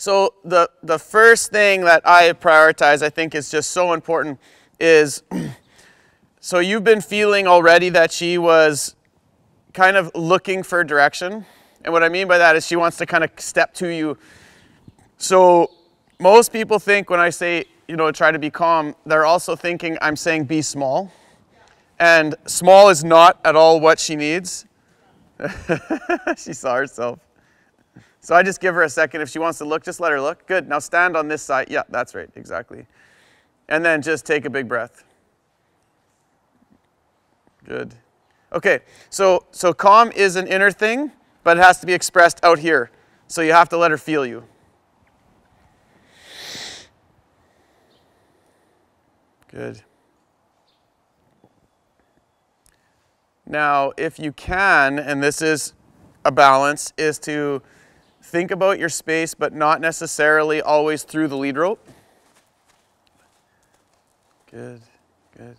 So the, the first thing that I prioritize, I think is just so important, is so you've been feeling already that she was kind of looking for direction. And what I mean by that is she wants to kind of step to you. So most people think when I say, you know, try to be calm, they're also thinking I'm saying be small. And small is not at all what she needs. she saw herself. So I just give her a second. If she wants to look, just let her look. Good. Now stand on this side. Yeah, that's right. Exactly. And then just take a big breath. Good. Okay, so, so calm is an inner thing, but it has to be expressed out here. So you have to let her feel you. Good. Now, if you can, and this is a balance, is to think about your space, but not necessarily always through the lead rope. Good, good.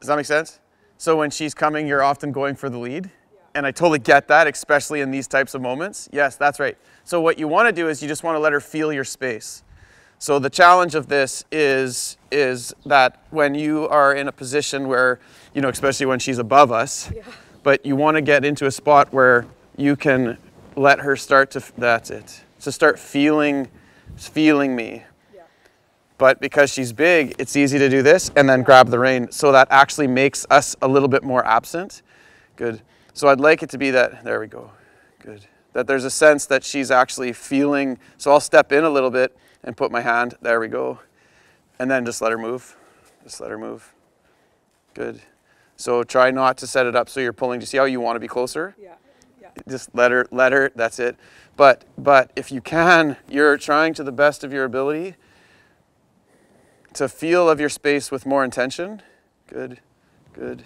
Does that make sense? So when she's coming, you're often going for the lead. Yeah. And I totally get that, especially in these types of moments. Yes, that's right. So what you want to do is you just want to let her feel your space. So the challenge of this is is that when you are in a position where, you know, especially when she's above us, yeah. But you want to get into a spot where you can let her start to that's it. To start feeling feeling me but because she's big, it's easy to do this and then grab the rein. So that actually makes us a little bit more absent. Good. So I'd like it to be that, there we go. Good. That there's a sense that she's actually feeling. So I'll step in a little bit and put my hand, there we go. And then just let her move. Just let her move. Good. So try not to set it up so you're pulling. Do you see how you want to be closer? Yeah. yeah. Just let her, let her, that's it. But, but if you can, you're trying to the best of your ability to feel of your space with more intention. Good, good.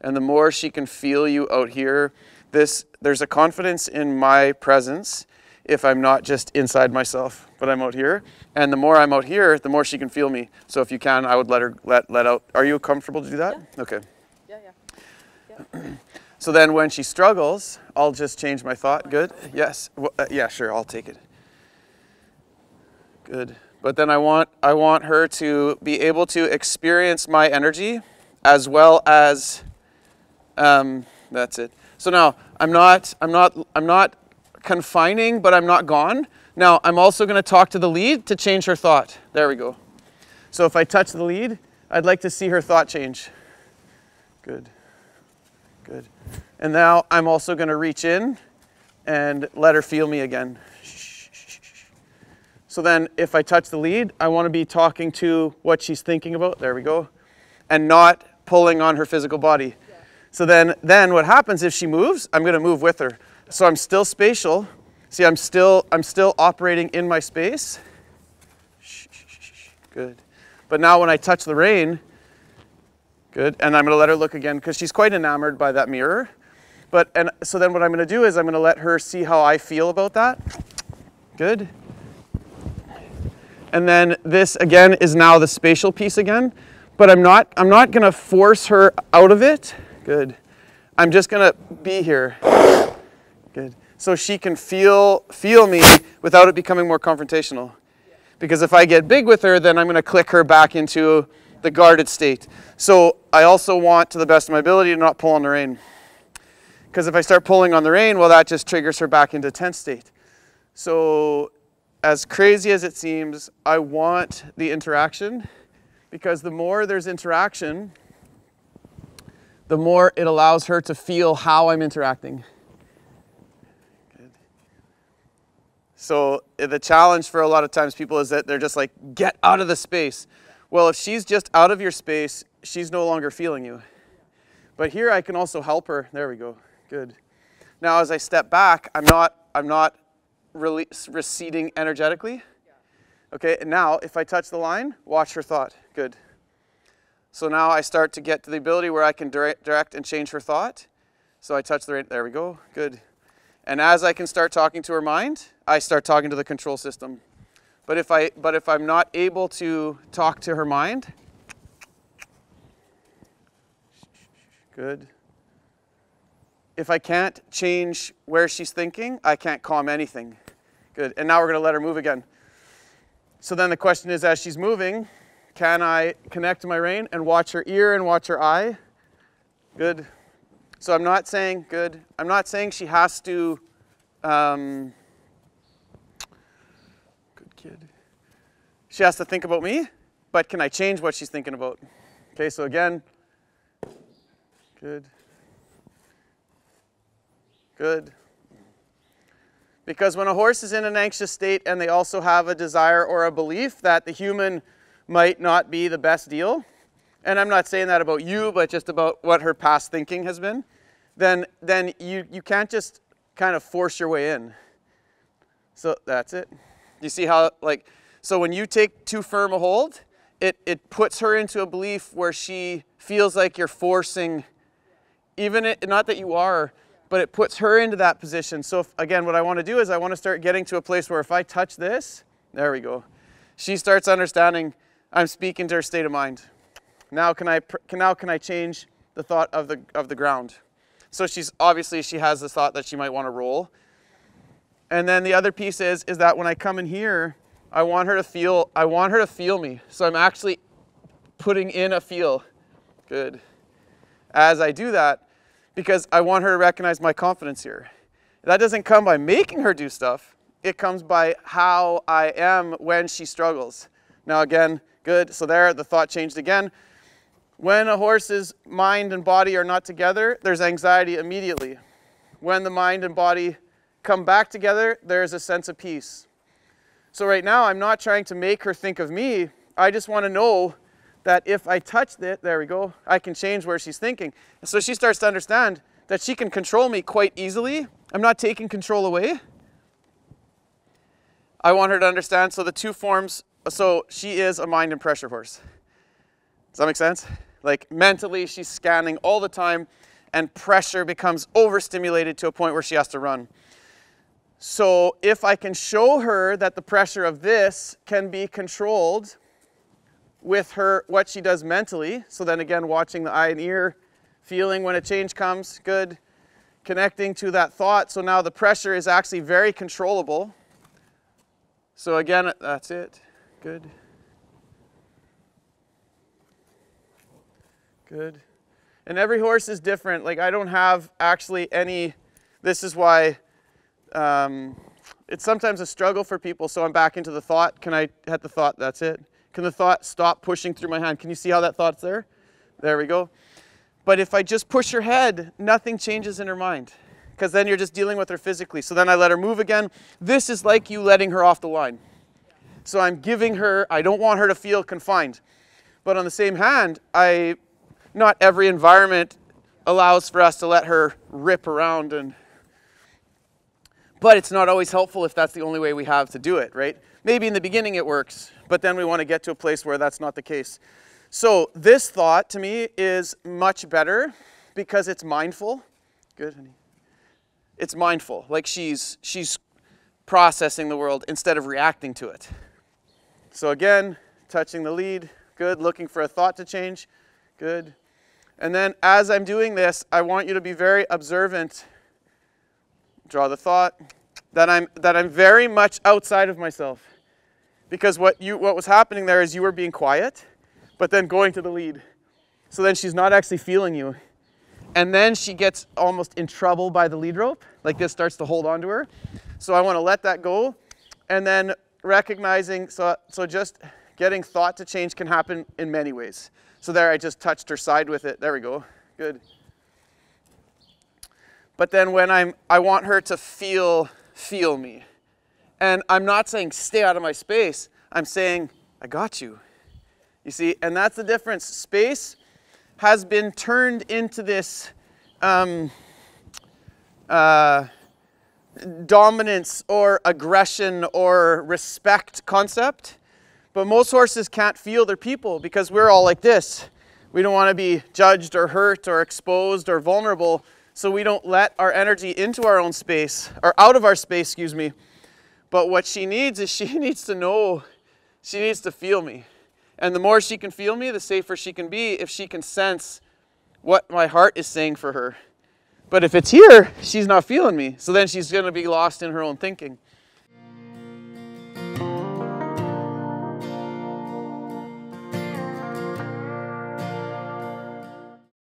And the more she can feel you out here, this there's a confidence in my presence if I'm not just inside myself, but I'm out here. And the more I'm out here, the more she can feel me. So if you can, I would let her let let out. Are you comfortable to do that? Yeah. Okay. So then when she struggles, I'll just change my thought. Good. Yes. Well, uh, yeah, sure. I'll take it. Good. But then I want, I want her to be able to experience my energy as well as, um, that's it. So now I'm not, I'm not, I'm not confining, but I'm not gone. Now I'm also going to talk to the lead to change her thought. There we go. So if I touch the lead, I'd like to see her thought change. Good, good. And now I'm also going to reach in and let her feel me again. So then if I touch the lead, I want to be talking to what she's thinking about. There we go. And not pulling on her physical body. So then, then what happens if she moves, I'm going to move with her. So I'm still spatial. See, I'm still, I'm still operating in my space. Good. But now when I touch the rein, good, and I'm going to let her look again because she's quite enamored by that mirror. But, and so then what I'm going to do is I'm going to let her see how I feel about that. Good. And then this again is now the spatial piece again, but I'm not, I'm not gonna force her out of it. Good. I'm just gonna be here. Good. So she can feel, feel me without it becoming more confrontational. Because if I get big with her, then I'm gonna click her back into the guarded state. So I also want, to the best of my ability, to not pull on the rein. Because if I start pulling on the rein, well, that just triggers her back into tense state. So as crazy as it seems, I want the interaction because the more there's interaction, the more it allows her to feel how I'm interacting. Good. So eh, the challenge for a lot of times people is that they're just like, get out of the space. Well, if she's just out of your space, she's no longer feeling you. But here I can also help her. There we go. Good. Now as I step back, I'm not, I'm not release, receding energetically. Okay, and now if I touch the line, watch her thought. Good. So now I start to get to the ability where I can direct, direct and change her thought. So I touch the, there we go, good. And as I can start talking to her mind, I start talking to the control system. But if, I, but if I'm not able to talk to her mind, good. if I can't change where she's thinking, I can't calm anything. Good. And now we're going to let her move again. So then the question is as she's moving, can I connect my rein and watch her ear and watch her eye? Good. So I'm not saying, good. I'm not saying she has to, um, good kid. She has to think about me, but can I change what she's thinking about? Okay, so again, good. Good. Because when a horse is in an anxious state and they also have a desire or a belief that the human might not be the best deal, and I'm not saying that about you, but just about what her past thinking has been, then, then you, you can't just kind of force your way in. So that's it. You see how, like, so when you take too firm a hold, it, it puts her into a belief where she feels like you're forcing, even it, not that you are, but it puts her into that position. So if, again, what I want to do is I want to start getting to a place where if I touch this, there we go. She starts understanding I'm speaking to her state of mind. Now can I can, now can I change the thought of the of the ground? So she's obviously she has the thought that she might want to roll. And then the other piece is is that when I come in here, I want her to feel I want her to feel me. So I'm actually putting in a feel. Good. As I do that, because I want her to recognize my confidence here. That doesn't come by making her do stuff, it comes by how I am when she struggles. Now, again, good. So, there, the thought changed again. When a horse's mind and body are not together, there's anxiety immediately. When the mind and body come back together, there's a sense of peace. So, right now, I'm not trying to make her think of me. I just want to know that if I touch it, there we go, I can change where she's thinking. And so she starts to understand that she can control me quite easily. I'm not taking control away. I want her to understand. So the two forms, so she is a mind and pressure horse. Does that make sense? Like mentally, she's scanning all the time, and pressure becomes overstimulated to a point where she has to run. So if I can show her that the pressure of this can be controlled, with her what she does mentally. So then again, watching the eye and ear, feeling when a change comes, good. Connecting to that thought. So now the pressure is actually very controllable. So again, that's it. Good. Good. And every horse is different. Like I don't have actually any. This is why um, it's sometimes a struggle for people. So I'm back into the thought. Can I hit the thought? That's it. Can the thought stop pushing through my hand? Can you see how that thought's there? There we go. But if I just push her head, nothing changes in her mind because then you're just dealing with her physically. So then I let her move again. This is like you letting her off the line. So I'm giving her, I don't want her to feel confined. But on the same hand, I not every environment allows for us to let her rip around and but it's not always helpful if that's the only way we have to do it, right? Maybe in the beginning it works, but then we want to get to a place where that's not the case. So this thought to me is much better because it's mindful. Good, honey. It's mindful, like she's she's processing the world instead of reacting to it. So again, touching the lead, good, looking for a thought to change, good. And then as I'm doing this, I want you to be very observant. Draw the thought that I'm that I'm very much outside of myself. Because what, you, what was happening there is you were being quiet, but then going to the lead. So then she's not actually feeling you. And then she gets almost in trouble by the lead rope, like this starts to hold on to her. So I want to let that go. And then recognizing, so, so just getting thought to change can happen in many ways. So there I just touched her side with it. There we go. Good. But then when I'm, I want her to feel, feel me. And I'm not saying stay out of my space. I'm saying I got you. You see, and that's the difference. Space has been turned into this um, uh, dominance or aggression or respect concept. But most horses can't feel their people because we're all like this. We don't want to be judged or hurt or exposed or vulnerable, so we don't let our energy into our own space, or out of our space, excuse me, but what she needs is she needs to know, she needs to feel me. And the more she can feel me, the safer she can be if she can sense what my heart is saying for her. But if it's here, she's not feeling me. So then she's going to be lost in her own thinking.